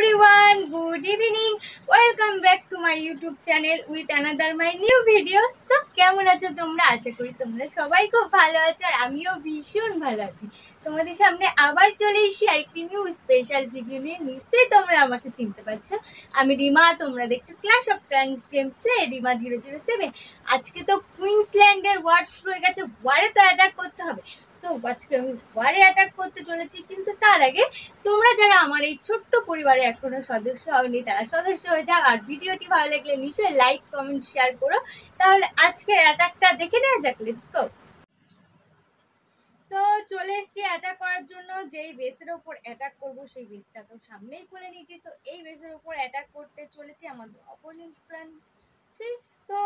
everyone, good evening. Welcome back to my YouTube channel with another my new video. So, কেমন আছো তোমরা? আশা করি তোমরা সবাই খুব ভালো আছো আর আমিও ভীষণ ভালো আছি। তোমাদের সামনে আবার চলে এসেছি আরেকটি নিউ স্পেশাল ভিডিও নিয়ে। নিশ্চয়ই তোমরা আমাকে চিনতে পারছ। আমি রিমা, তোমরা দেখছ class of trans game play Rima zero zero seven আজকে তো কুইন্সল্যান্ডের ওয়ার্ড হয়ে গেছে। ওয়ারে তো অ্যাটাক করতে হবে। সো আজকে আমি ওয়ারে অ্যাটাক করতে চলেছি। কিন্তু তার আগে তোমরা যারা আমার এই ছোট্ট পরিবারে এখনও সদস্য হওনি, তারা সদস্য হয়ে যাও আর ভিডিওটি ভালো লাগলে নিশ্চয়ই লাইক কমেন্ট শেয়ার করো। তাহলে আজকে অ্যাটাকটা দেখে নেওয়া যাক লেটস গো সো চলে এসেছি অ্যাটাক করার জন্য। যেই বেসের ওপর অ্যাটাক করব, সেই বেসটা তো সামনেই খুলে নিয়েছি। সো এই বেসের ওপর অ্যাটাক করতে চলেছে আমাদের অপোনেন্ট প্ল্যান সো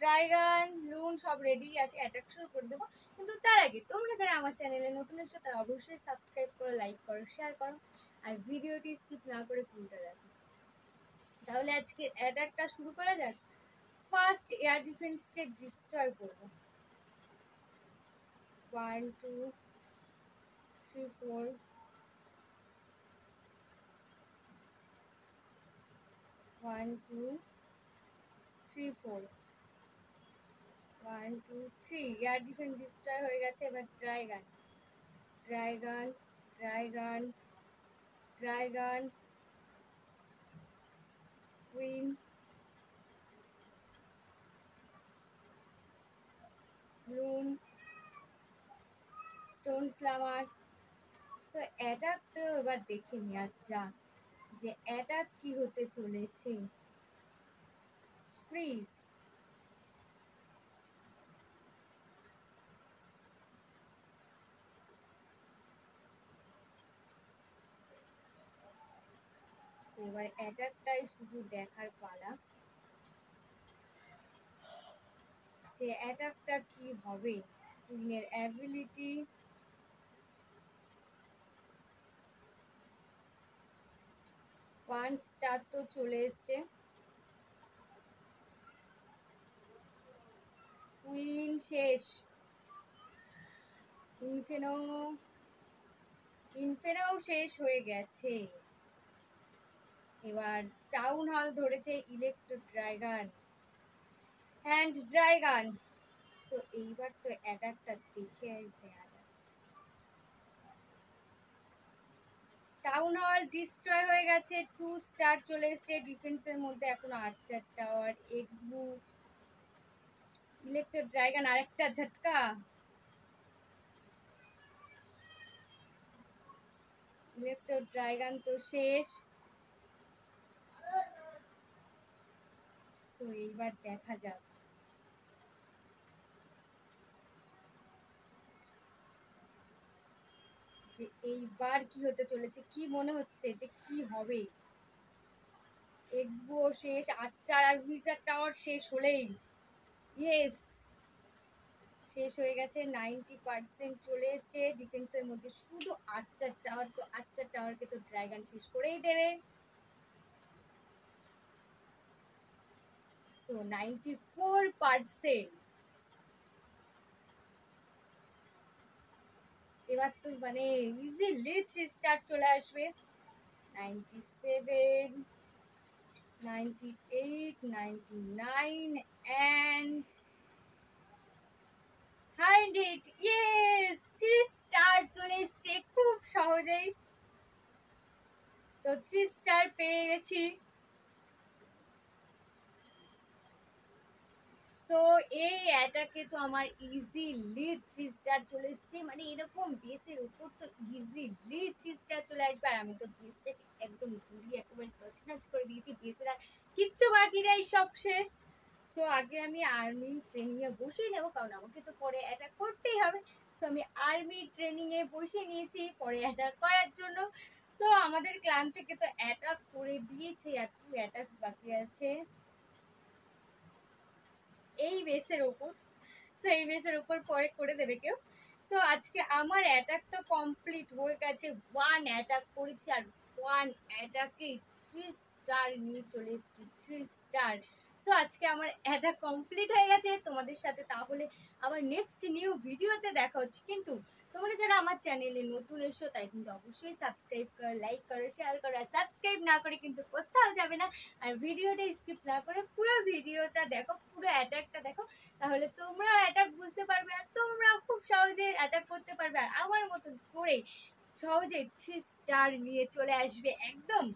ড্রাইগান লুন সব রেডি আছে অ্যাটাক শুরু করে দেবো। কিন্তু তার আগে, তোমরা যারা আমার চ্যানেলে নতুন এসছো, তারা অবশ্যই সাবস্ক্রাইব করো লাইক করো শেয়ার করো। আর ভিডিওটি স্কিপ না করে পুরোটা দেখো। তাহলে আজকে অ্যাটাকটা শুরু করা যাক। ফার্স্ট এয়ার ডিফেন্সকে ডিস্ট্রয় করব। One two three four one two three four one two three air defence destroy হয়ে গেছে, এবার dragon dragon dragon dragon queen balloon stone slammer so attack তো এবার দেখে নেওয়া যাক যে অ্যাটাক কি হতে চলেছে? ফ্রিজ এবার অ্যাটাকটাই শুধু দেখার পালা। যে অ্যাটাকটা কি হবে? কুইনের অ্যাবিলিটি। ওয়ান স্টার তো চলে এসছে। কুইন শেষ। ইনফেনো ইনফেনাও শেষ হয়ে গেছে। এবার টাউন হল ধরেছে electro dragon hand dragon so এইবার তো অ্যাটাকটা দেখে দেয়া যাক। টাউন হল ডিস্ট্রয় হয়ে গেছে টু স্টার চলে এসছে ডিফেন্সের মধ্যে এখন আর্চার টাওয়ার এক্স বুক ইলেকট্রো ড্রাইগান আরেকটা ঝটকা। ইলেকট্রো ড্রাইগান তো শেষ। সো এইবার দেখা যাক। যে এইবার কি হতে চলেছে, কি মনে হচ্ছে যে কি হবে? এক্সবো শেষ আর্চার আর উইজার টাওয়ার শেষ হলেই। ইয়েস শেষ হয়ে গেছে নাইনটি পার্সেন্ট চলে এসছে। ডিফেন্সের মধ্যে শুধু আর্চার টাওয়ার, তো আর্চার টাওয়ারকে তো ড্রাগন শেষ করেই দেবে। সো নাইনটি ফোর এবার তো মানে ইজিলি থ্রি স্টার চলে আসবে। Ninety seven ninety eight ninety hundred yes three star চলে এসছে, খুব সহজেই। তো থ্রি স্টার পেয়ে গেছি। সো এই অ্যাটাকে তো আমার ইজিলি থ্রি স্টার চলে এসছে। মানে এরকম বেসের উপর তো ইজিলি থ্রি স্টার চলে আসবে। আর আমি তো বেসটাকে একদম ঘুরিয়ে একেবারে তছনাছ করে দিয়েছি বেসের আর কিচ্ছু বাকি নেই, সব শেষ। সো আগে আমি আর্মি ট্রেনিংয়ে বসিয়ে নেব, কারণ আমাকে তো পরে অ্যাটাক করতেই হবে। সো আমি আর্মি ট্রেনিংয়ে বসে নিয়েছি পরে অ্যাটাক করার জন্য। সো আমাদের ক্লান থেকে তো অ্যাটাক করে দিয়েছে। আর টু অ্যাটাক বাকি আছে। এই বেসের ওপর সো এই বেসের ওপর পরে করে দেবে কেউ। সো আজকে আমার অ্যাটাক তো কমপ্লিট হয়ে গেছে। ওয়ান অ্যাটাক করেছি আর ওয়ান অ্যাটাকে থ্রি স্টার নিয়ে চলে এসেছি থ্রি স্টার সো আজকে আমার অ্যাটাক কমপ্লিট হয়ে গেছে। তোমাদের সাথে তাহলে আবার নেক্সট নিউ ভিডিওতে দেখা হচ্ছে। কিন্তু তোমরা যারা আমার চ্যানেলে নতুন এসো, তাই কিন্তু অবশ্যই সাবস্ক্রাইব করো লাইক করো শেয়ার করো, আর সাবস্ক্রাইব না করে কিন্তু কোথাও যাবে না। আর ভিডিওটা স্কিপ না করে পুরো ভিডিওটা দেখো, পুরো অ্যাটাকটা দেখো, তাহলে তোমরাও অ্যাটাক বুঝতে পারবে আর তোমরাও খুব সহজে অ্যাটাক করতে পারবে। আর আমার মতন করেই সহজে থ্রি স্টার নিয়ে চলে আসবে একদম।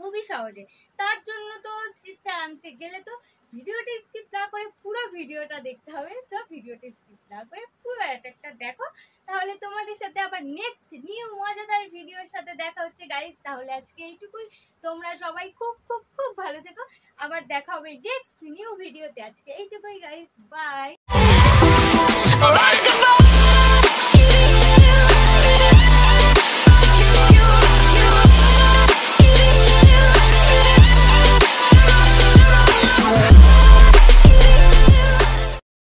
খুবই সহজে। তার জন্য তো থ্রি স্টার আনতে গেলে তো ভিডিওটা স্কিপ না করে পুরো ভিডিওটা দেখতে হবে। সব ভিডিওটি স্কিপ না করে পুরো অ্যাটাকটা দেখো। তাহলে তোমাদের সাথে আবার নেক্সট নিউ মজাদার ভিডিওর সাথে দেখা হচ্ছে গাইস তাহলে আজকে এইটুকুই। তোমরা সবাই খুব খুব খুব ভালো থেকো। আবার দেখা হবে নেক্সট নিউ ভিডিওতে আজকে এইটুকুই গাইস বাই.